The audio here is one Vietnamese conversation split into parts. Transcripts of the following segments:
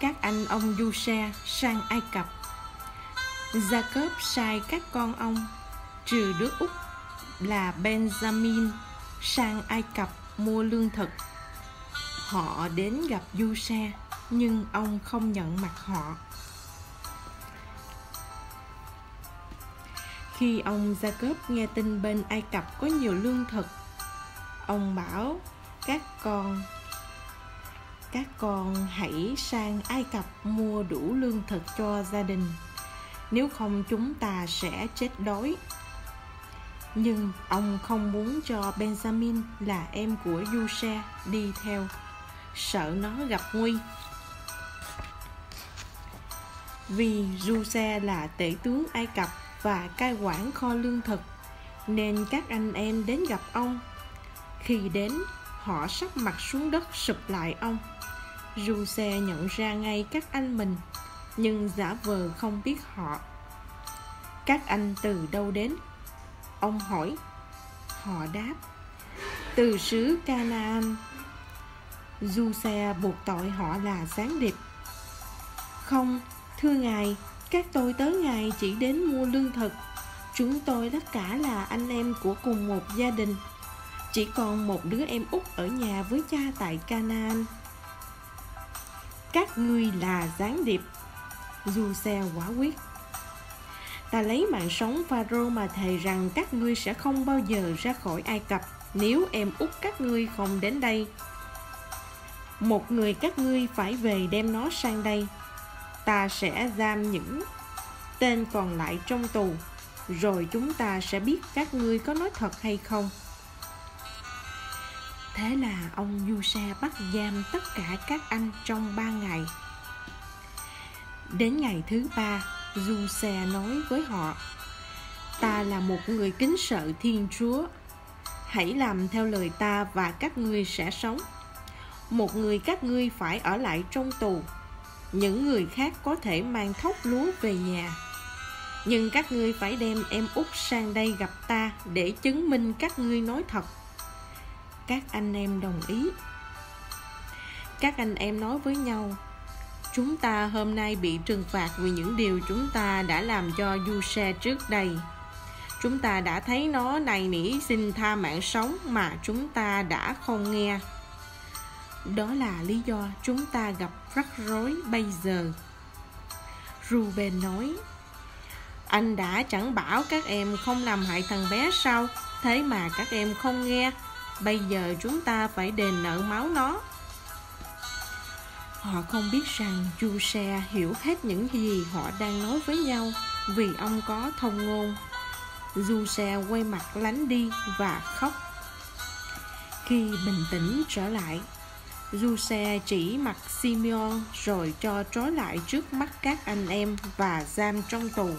các anh ông du xe sang Ai Cập. Jacob sai các con ông, trừ đứa út là Benjamin, sang Ai Cập mua lương thực. Họ đến gặp Giuse, nhưng ông không nhận mặt họ. Khi ông Jacob nghe tin bên Ai Cập có nhiều lương thực, ông bảo các con các con hãy sang Ai Cập mua đủ lương thực cho gia đình. Nếu không, chúng ta sẽ chết đói. Nhưng ông không muốn cho Benjamin là em của Giuse đi theo. Sợ nó gặp nguy. Vì Giuse là tể tướng Ai Cập và cai quản kho lương thực, nên các anh em đến gặp ông. Khi đến họ sắp mặt xuống đất sụp lại ông. Giuse nhận ra ngay các anh mình, nhưng giả vờ không biết họ. Các anh từ đâu đến? Ông hỏi. Họ đáp. Từ xứ Canaan. Giuse buộc tội họ là gián điệp. Không, thưa ngài, các tôi tới ngài chỉ đến mua lương thực. Chúng tôi tất cả là anh em của cùng một gia đình chỉ còn một đứa em út ở nhà với cha tại Canaan. Các ngươi là gián điệp du xe quả quyết. Ta lấy mạng sống pharaoh mà thề rằng các ngươi sẽ không bao giờ ra khỏi ai cập nếu em út các ngươi không đến đây. Một người các ngươi phải về đem nó sang đây. Ta sẽ giam những tên còn lại trong tù, rồi chúng ta sẽ biết các ngươi có nói thật hay không thế là ông Yusa bắt giam tất cả các anh trong ba ngày. Đến ngày thứ ba Yusa nói với họ, ta là một người kính sợ thiên chúa. Hãy làm theo lời ta và các ngươi sẽ sống. Một người các ngươi phải ở lại trong tù. Những người khác có thể mang thóc lúa về nhà. Nhưng các ngươi phải đem em út sang đây gặp ta để chứng minh các ngươi nói thật các anh em đồng ý. Các anh em nói với nhau, chúng ta hôm nay bị trừng phạt vì những điều chúng ta đã làm cho du xe trước đây. Chúng ta đã thấy nó này nỉ xin tha mạng sống mà chúng ta đã không nghe. Đó là lý do chúng ta gặp rắc rối bây giờ. Ruben nói, anh đã chẳng bảo các em không làm hại thằng bé sao? Thế mà các em không nghe bây giờ chúng ta phải đền nợ máu nó. Họ không biết rằng chu xe hiểu hết những gì họ đang nói với nhau vì ông có thông ngôn. Du xe quay mặt lánh đi và khóc. Khi bình tĩnh trở lại du xe chỉ mặt simeon rồi cho trói lại trước mắt các anh em và giam trong tù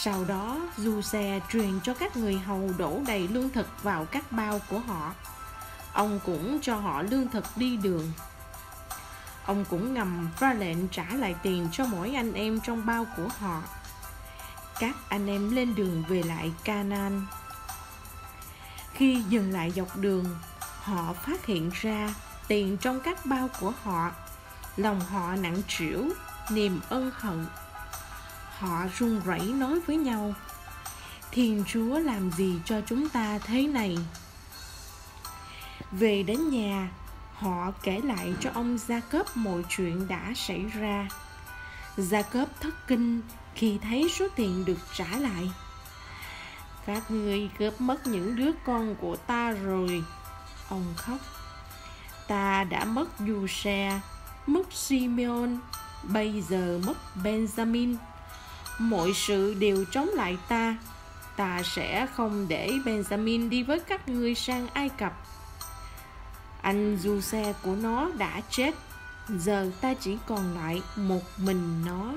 sau đó du xe truyền cho các người hầu đổ đầy lương thực vào các bao của họ. Ông cũng cho họ lương thực đi đường. Ông cũng ngầm ra lệnh trả lại tiền cho mỗi anh em trong bao của họ. Các anh em lên đường về lại Canaan. Khi dừng lại dọc đường, họ phát hiện ra tiền trong các bao của họ, lòng họ nặng trĩu, niềm ân hận. Họ run rẩy nói với nhau. Thiên Chúa làm gì cho chúng ta thế này? Về đến nhà Họ kể lại cho ông Jacob mọi chuyện đã xảy ra. Jacob thất kinh khi thấy số tiền được trả lại. Các ngươi cướp mất những đứa con của ta rồi. Ông khóc. Ta đã mất Giuse, mất Simeon, bây giờ mất Benjamin mọi sự đều chống lại ta. Ta sẽ không để benjamin đi với các ngươi sang ai cập. Anh du xe của nó đã chết. Giờ ta chỉ còn lại một mình nó.